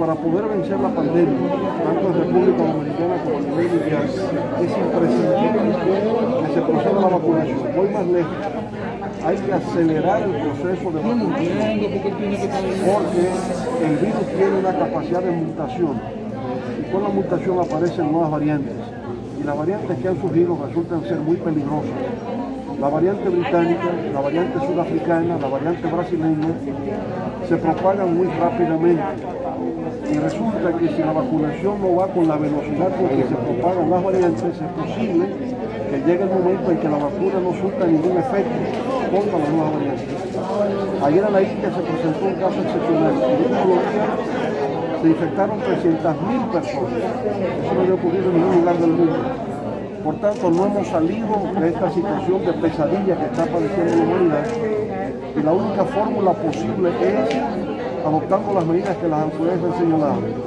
Para poder vencer la pandemia, tanto en República Dominicana como a nivel mundial, es imprescindible que se proceda la vacunación. Voy más lejos. Hay que acelerar el proceso de vacunación porque el virus tiene una capacidad de mutación y con la mutación aparecen nuevas variantes y las variantes que han surgido resultan ser muy peligrosas. La variante británica, la variante sudafricana, la variante brasileña se propagan muy rápidamente y resulta que si la vacunación no va con la velocidad con que se propagan las variantes, es posible que llegue el momento en que la vacuna no surta ningún efecto contra las nuevas variantes. Ayer en la India se presentó un caso excepcional. En se infectaron 300.000 personas. Eso no había ocurrido en ningún lugar del mundo. Por tanto, no hemos salido de esta situación de pesadilla que está padeciendo la humanidad y la única fórmula posible es adoptando las medidas que las autoridades han señalado.